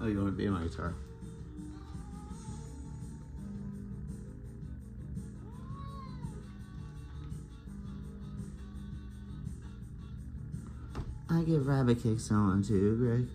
Oh, you want to be my guitar? I get rabbit cakes on too, Greg.